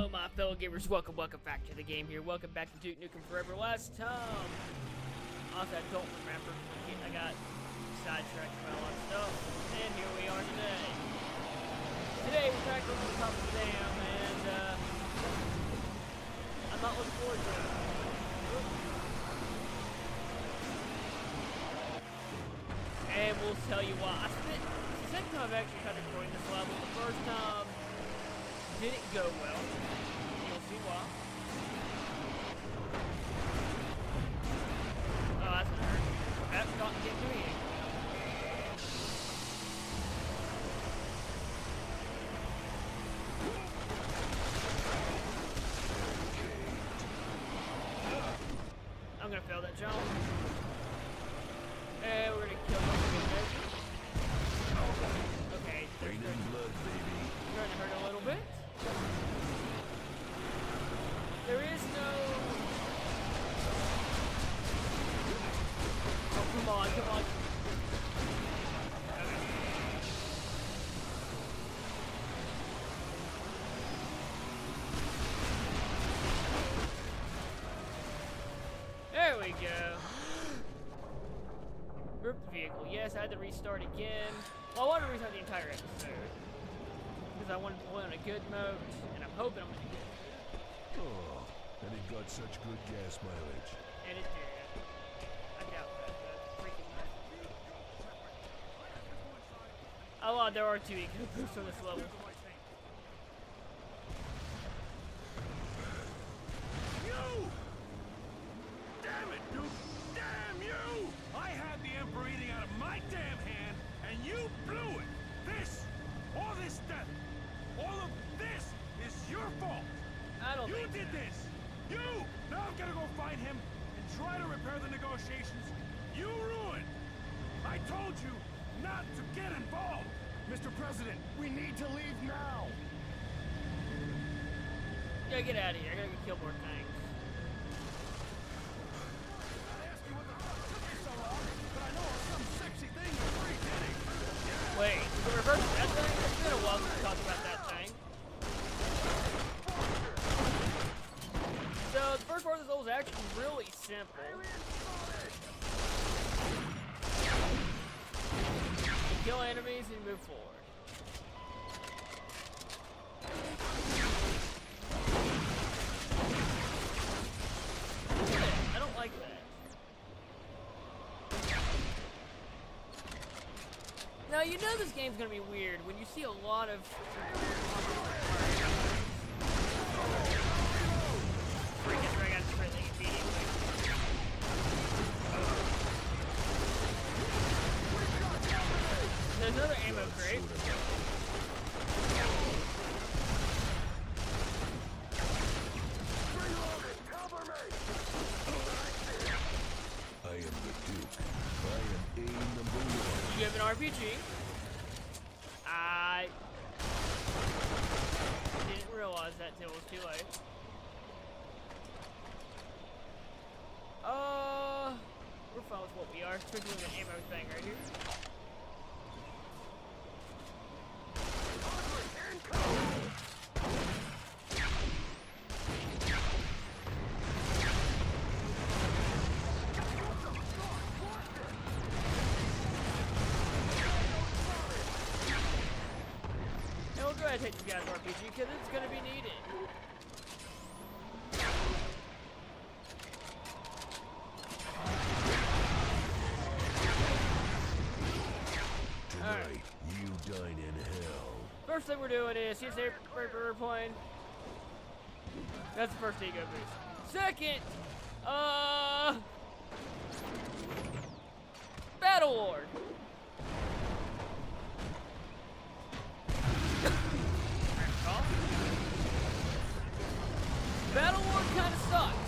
Hello, my fellow gamers. Welcome, welcome back to the game here. Welcome back to Duke Nukem Forever. Last time, honestly, I don't remember. I got sidetracked by a lot of stuff, and here we are today. Today, we're back over the top of the dam, and uh, I'm not looking forward to it. And we'll tell you why. I spent, the second time I've actually tried recording this level. The first time didn't go well. You'll see why. Oh, that's gonna hurt. That's not get doing we go. Ripped vehicle. Yes, I had to restart again. Well, I want to restart the entire episode because I want to play on a good mode, and I'm hoping I'm gonna get it. Oh, and it got such good gas mileage. And it did. I doubt that. Oh, there are two ego boosts on this level. Told you not to get involved! Mr. President, we need to leave now. Gotta get out of here. I gotta go kill more things. I asked you what the fuck took you so long, but I know of some sexy thing you're free getting. Wait, the reverse of that thing? It's been a while since we talked about that thing. So, the first part of this level is actually really simple. You kill enemies and you move forward. I don't like that. Now you know this game's gonna be weird when you see a lot of. Freaking drag out straight like immediately. There's another ammo crate. I am the Duke. I am A number one. You have an RPG. I didn't realize that till it was too late. Uh, we're fine with what we are, especially with the ammo thing right here. And we'll go ahead and take this guy's RPG because it's going to be needed. Tonight, you dine in hell. First thing we're doing is here's the airplane. That's the first ego boost. Second, uh, Battle Lord. Battle Lord kind of sucks.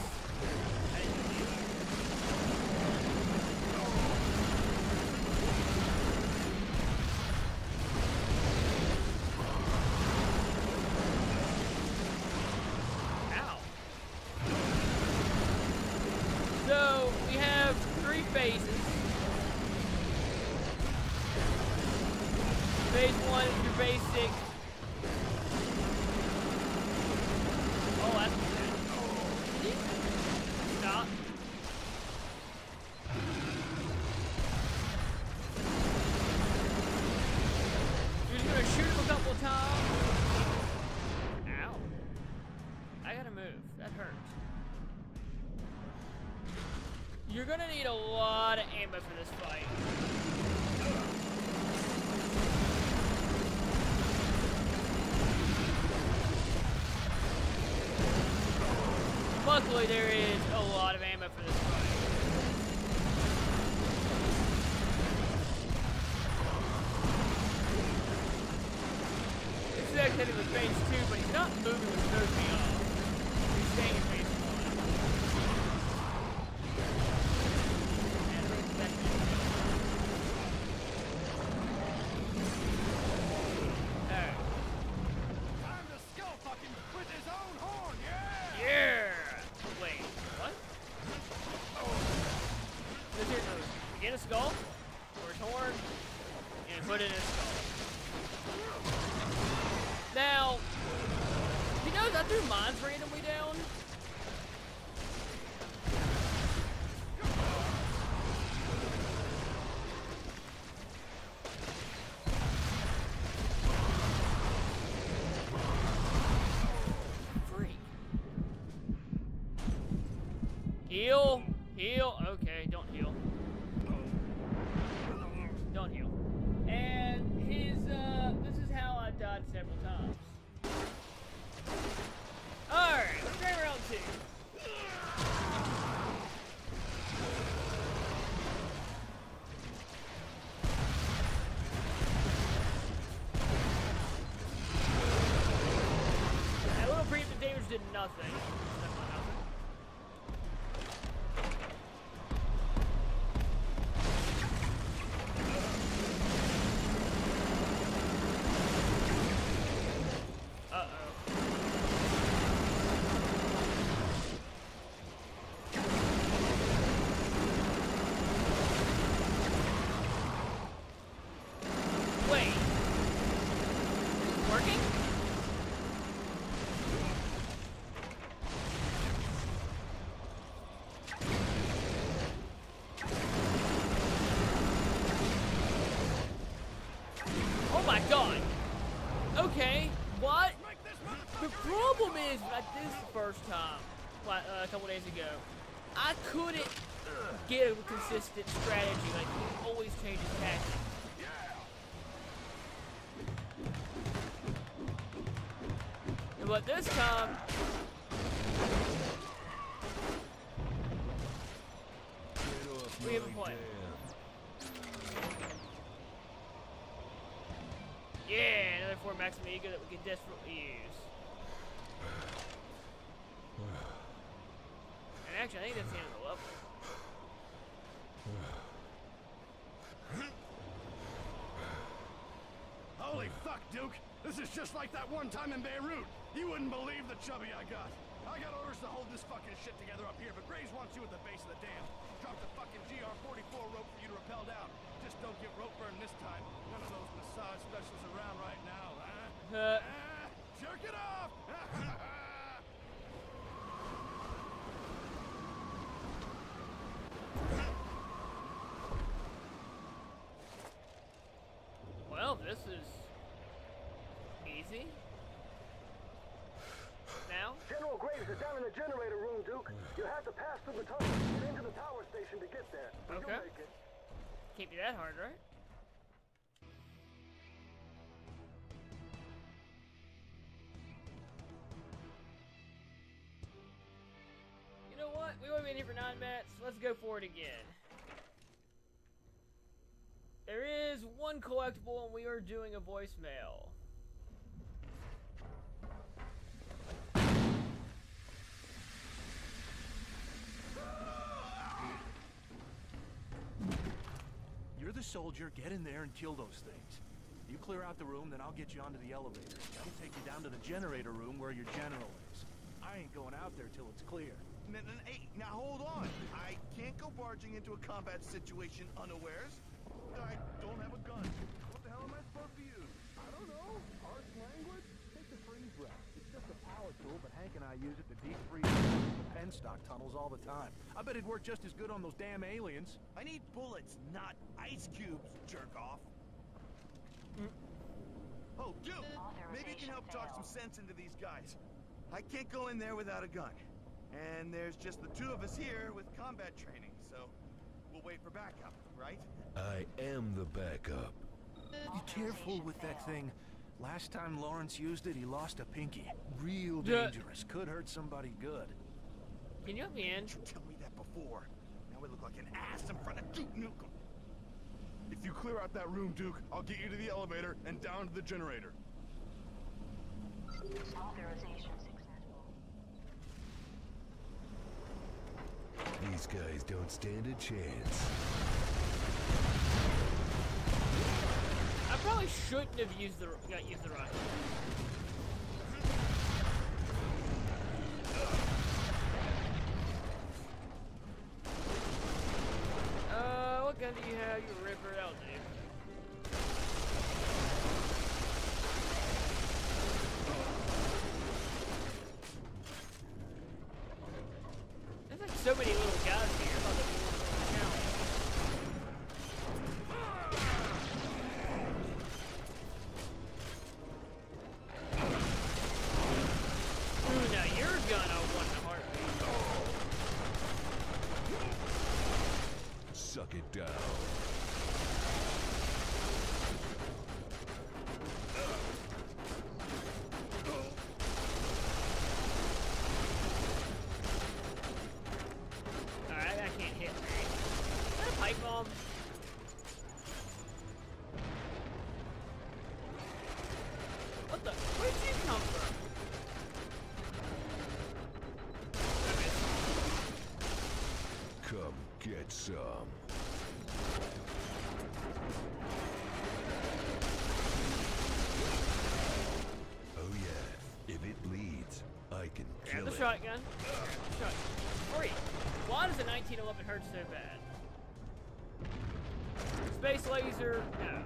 Need a lot of ammo for this fight. Luckily, there is a lot of ammo for this fight. This is actually phase two, but he's not moving with to. He's staying in phase one. And brings back to Alright. Time to skull fucking with his own horn, yeah! Yeah! Wait, what? This here goes. Get a skull, or his horn, and put it in his skull. Now, he knows I threw mines randomly down. Freak. Heal, heal. Problem is, the first time, uh, a couple days ago, I couldn't get a consistent strategy. Like he always changes tactics. But this time, We have a plan. yeah, another four maximum ego that we can desperately use. And actually, I think that's the end of the level. Holy fuck, Duke! This is just like that one time in Beirut. You wouldn't believe the chubby I got. I got orders to hold this fucking shit together up here, but Graves wants you at the base of the dam. Drop the fucking GR-44 rope for you to rappel down. Just don't get rope burn this time. None of those massage specialists around right now, huh? Uh, Ah, jerk it off! well, this is easy. Now, General Graves is down in the generator room, Duke. You have to pass through the tunnel and into the tower station to get there. But Okay. You'll make it. can't be that hard, right? You know what? We only been here for nine minutes. Let's go for it again. There is one collectible, and we are doing a voicemail. You're the soldier. Get in there and kill those things. You clear out the room, then I'll get you onto the elevator. That'll take you down to the generator room where your general is. I ain't going out there till it's clear. N- n- Hey, now hold on. I can't go barging into a combat situation unawares. I don't have a gun. What the hell am I supposed to use? I don't know. Harsh language? Take the freeze breath. It's just a power tool, but Hank and I use it to deep freeze the penstock tunnels all the time. I bet it'd work just as good on those damn aliens. I need bullets, not ice cubes, jerk off. Oh, Duke! Maybe you can help talk some sense into these guys. I can't go in there without a gun. And there's just the two of us here with combat training, so we'll wait for backup, right? I am the backup. Be careful with that thing. Last time Lawrence used it, he lost a pinky. Real dangerous. Could hurt somebody good. Can you let me in? You tell me that before. Now I look like an ass in front of Duke Nukem. If you clear out that room, Duke, I'll get you to the elevator and down to the generator. Authorization successful. These guys don't stand a chance. Probably shouldn't have used the got used the rocket. Uh, what gun do you have? You ripper out, dude. There's like so many little guys here. I thought that'd be more of a challenge. Ooh, now your gun I want in a heartbeat. Suck it down. Alright, that can't hit me. Is that a pipe bomb? What the? Where'd you come from? I missed. Come get some. Oh yeah, if it bleeds, I can Grab kill the it. shotgun. Shotgun. Free. Why does the 1911 hurt so bad? Space laser, no.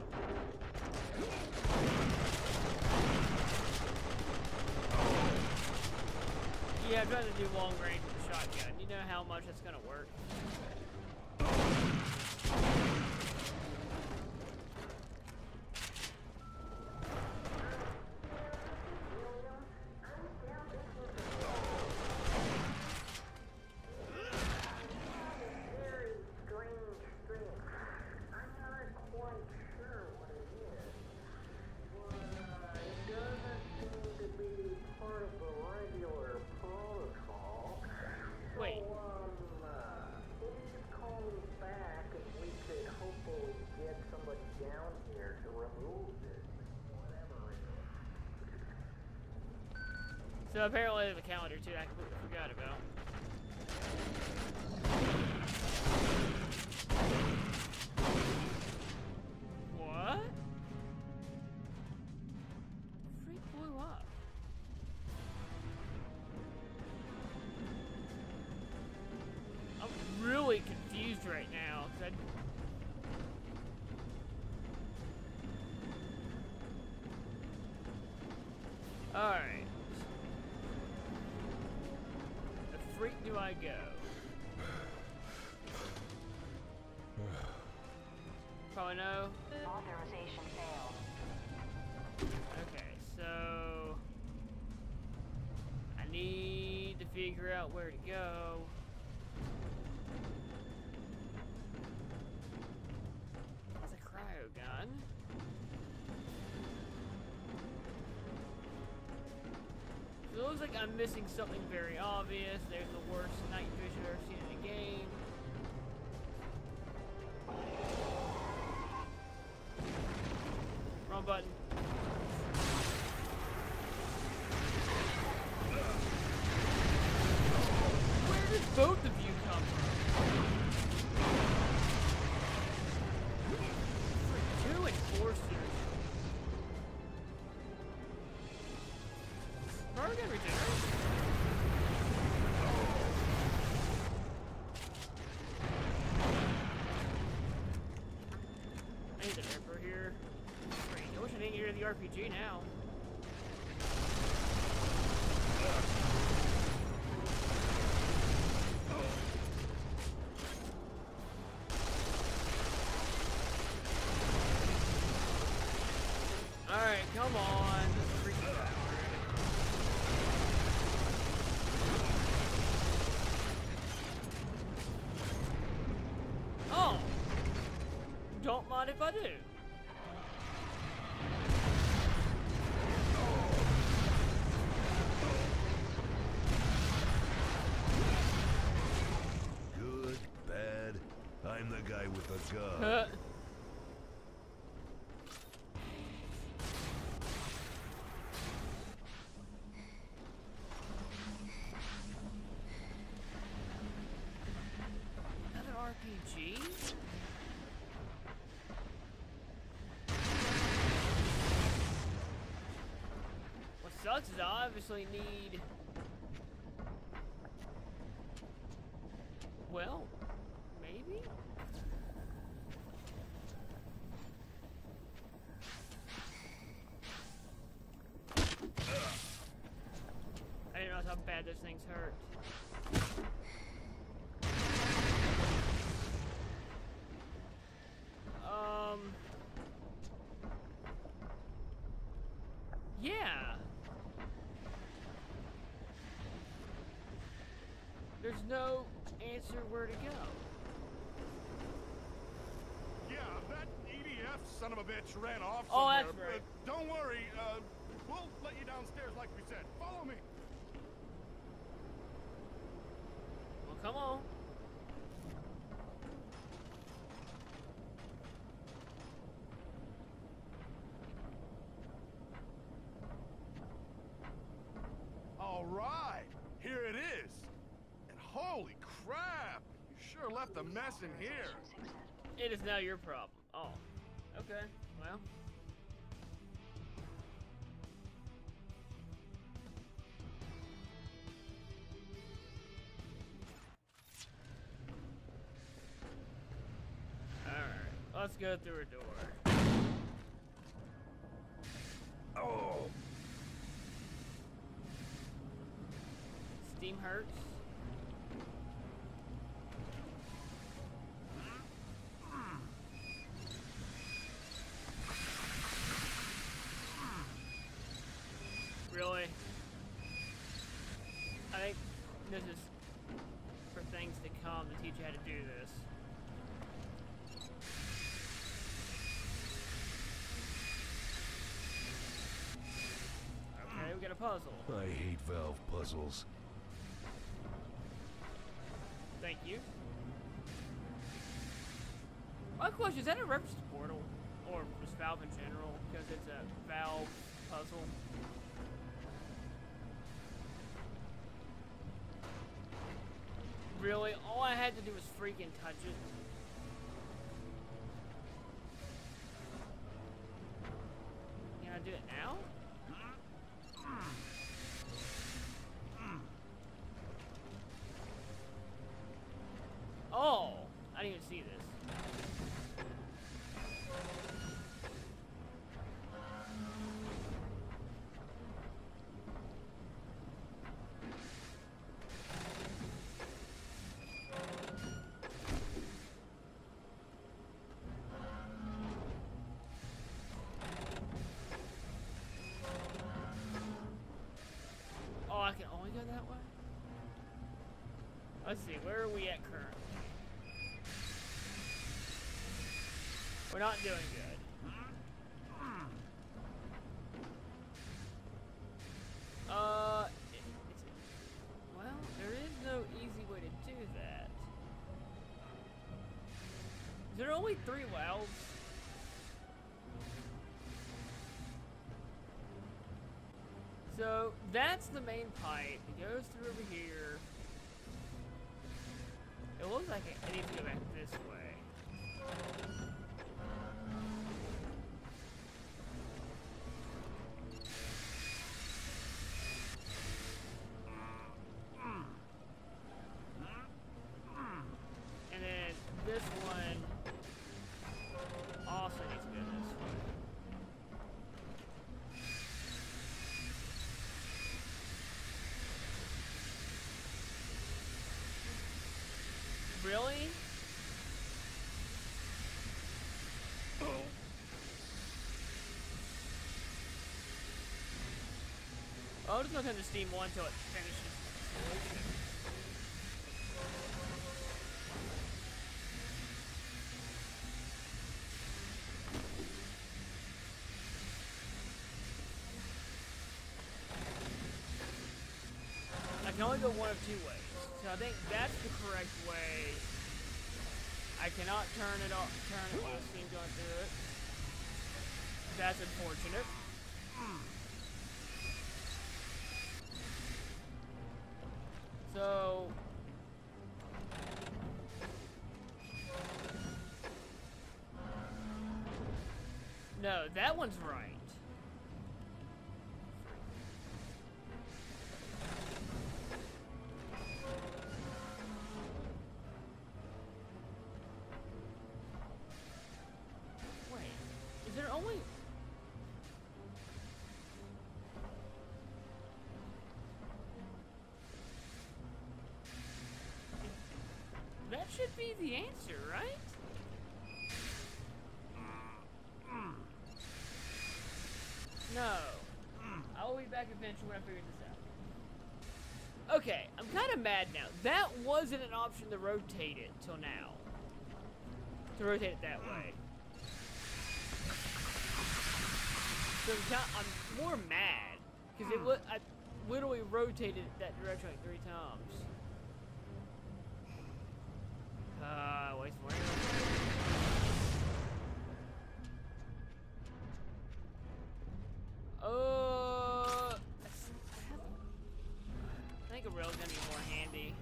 Yeah, I'm trying to do long range with the shotgun. You know how much that's gonna work. So apparently there's a calendar too. I completely no. Authorization failed. Okay, so I need to figure out where to go. That's a cryo gun. So it looks like I'm missing something very obvious. There's the worst night vision I've ever seen button. Now. Alright, come on. Oh! Don't mind if I do. I obviously need. Well, maybe? I didn't realize how bad those things hurt. Um. Yeah. There's no answer where to go. Yeah, that EDF son of a bitch ran off Oh, that's right. don't worry, uh, we'll let you downstairs like we said. Follow me. Well, come on. All right, here it is. And holy crap, left a mess in here. It is now your problem. Oh. Okay. Well. Alright. Let's go through a door. Oh, Steam hurts. Really? I think this is for things to come to teach you how to do this. Okay, we got a puzzle. I hate valve puzzles. Thank you. My question is that a reference to Portal? Or just Valve in general? Because it's a Valve puzzle. Really? All I had to do was freaking touch it. Can I do it now? Go that way? Let's see, where are we at currently? We're not doing So that's the main pipe. It goes through over here. It looks like I need to go back this way. I was gonna turn to Steam 1 until it finishes. I can only go one of two ways. So I think that's the correct way. I cannot turn it off turn it while Steam's going through it. That's unfortunate. Mm. So No, that one's right. That should be the answer, right? No. I will be back eventually when I figure this out. Okay, I'm kind of mad now. That wasn't an option to rotate it till now. To rotate it that way. So I'm, more mad because it I literally rotated that direction like three times. Uh, wait for it. Uh, I think a rail's gonna be more handy.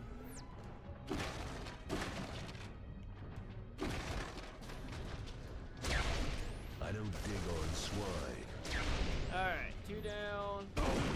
I don't dig on swine. Alright, two down.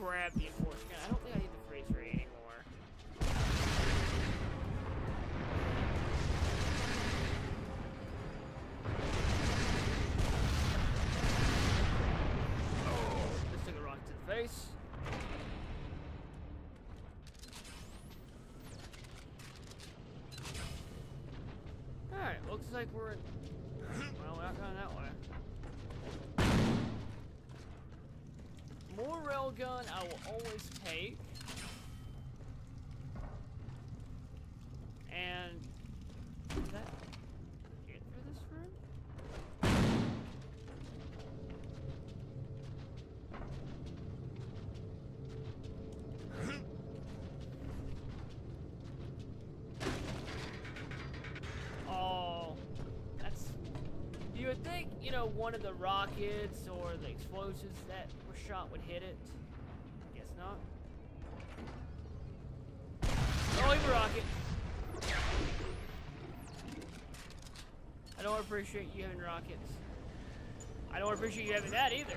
Grab the enforced gun. I don't think I need the freeze ray Railgun I will always take. And is that it for this room? Oh. You would think, you know, one of the rockets or the explosives that were shot would hit appreciate you having rockets. I don't appreciate you having that either.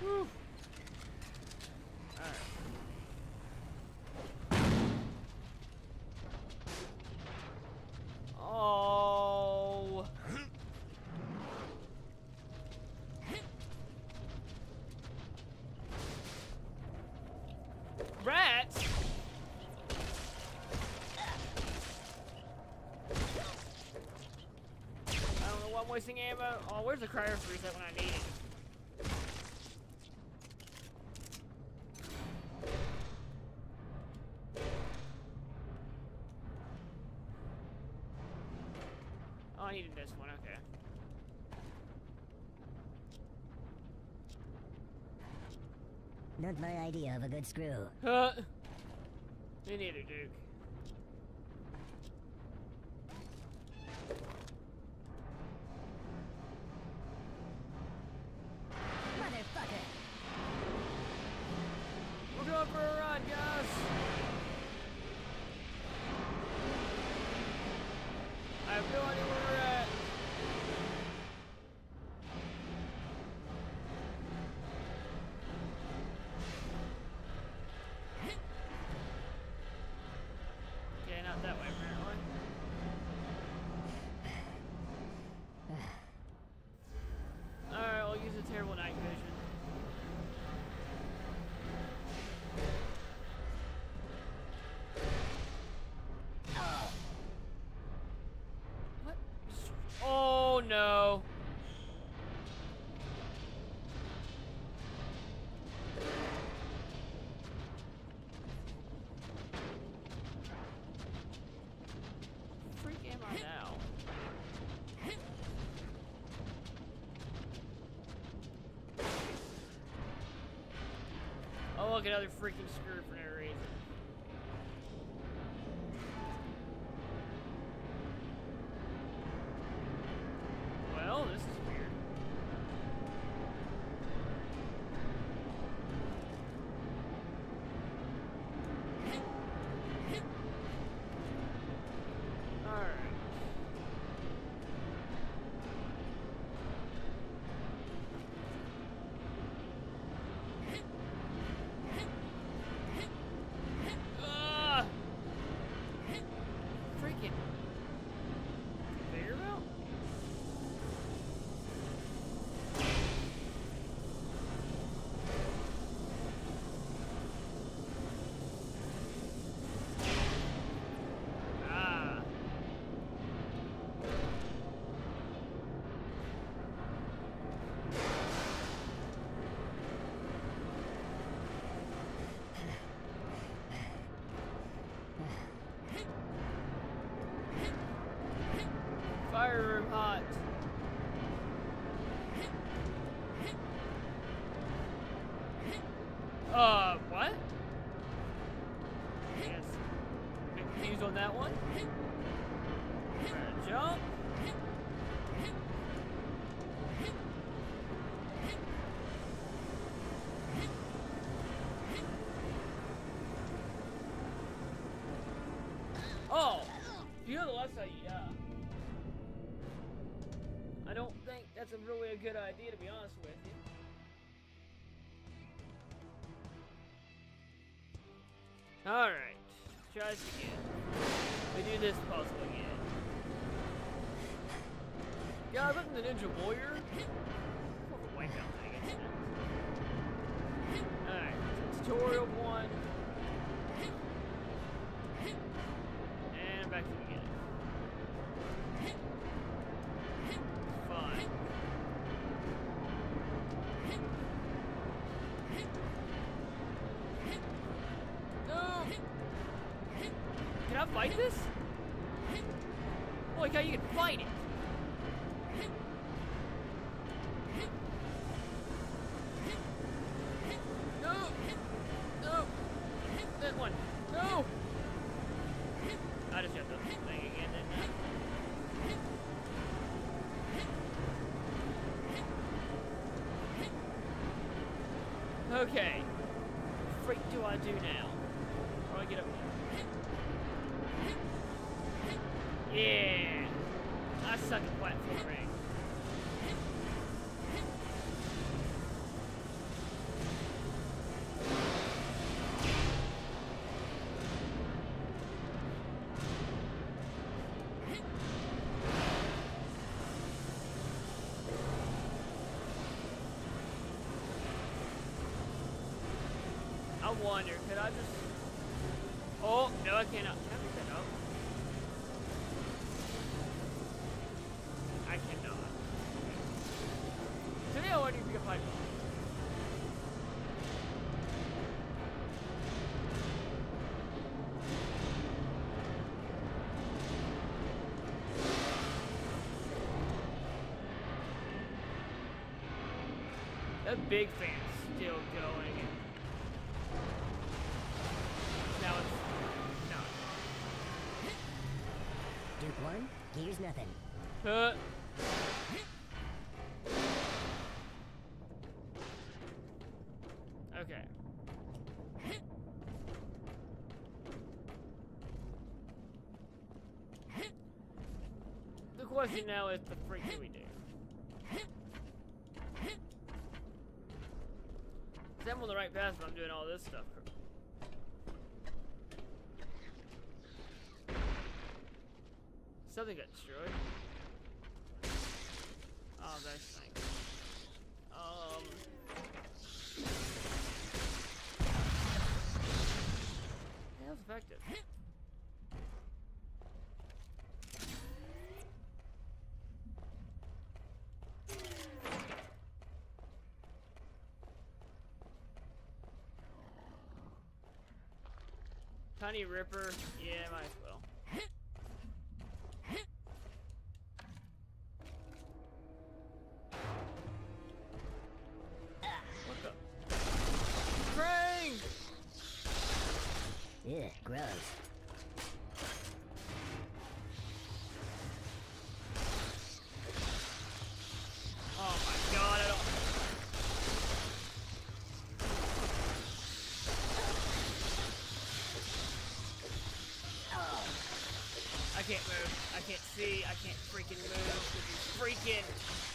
Whew. Alright. Oh. Rats? I don't know why I'm wasting ammo. Oh, where's the cryo freeze at when I need it? Oh, I needed this one, okay. Not my idea of a good screw. Huh? Me neither, Duke. Look, another freaking screw for no this again. We do this puzzle again. Yeah, other than the Ninja Warrior, more a wipeout thing, Alright, tutorial do now? Wonder, could I just... Oh, no I cannot. Can I pick that up? I cannot. Today I want to be a pipe bomb. That big question now is the freak do we do? I'm on the right path, but I'm doing all this stuff. Something got destroyed. Oh, that's thing. Um. That was effective. Tiny Ripper, yeah, might can't move. I can't see. I can't freaking move. Freaking.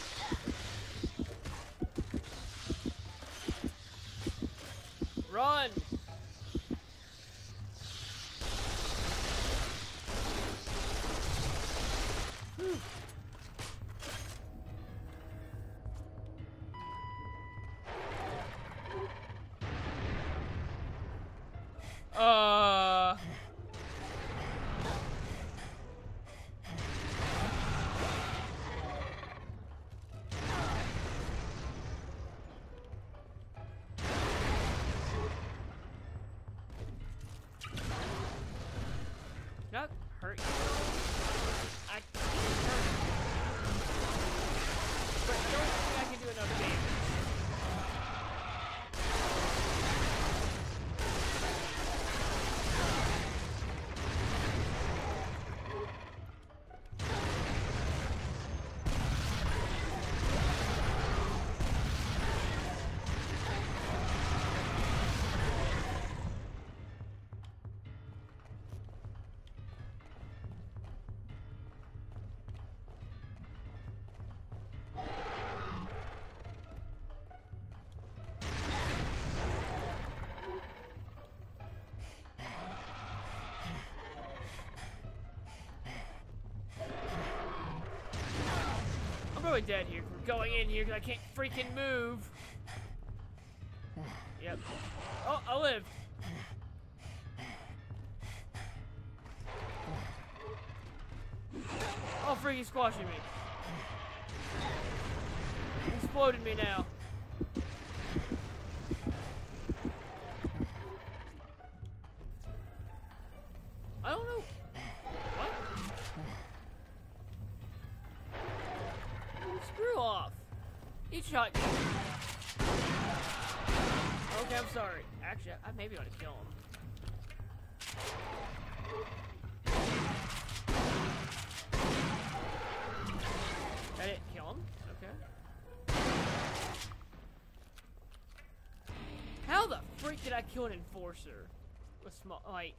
I'm dead here. We're going in here because I can't freaking move. Yep. Oh, I lived. Oh, freaking squashing me. Exploded me now. Screw off. Eat shot. Okay, I'm sorry. Actually, I maybe ought to kill him. I didn't kill him. Okay. How the freak did I kill an enforcer? With small, like.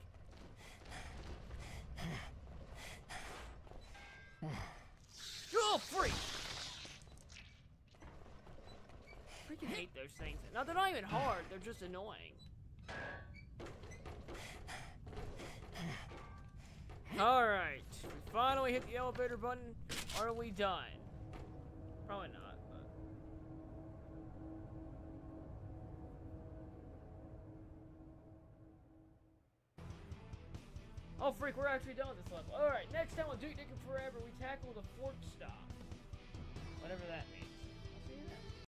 Oh, freak! Freaking hate those things. No, they're not even hard. They're just annoying. Alright. We finally hit the elevator button. Are we done? Probably not. Oh, freak, we're actually done with this level. Alright, next time on Duke Nukem Forever, we tackle the fork stop. Whatever that means.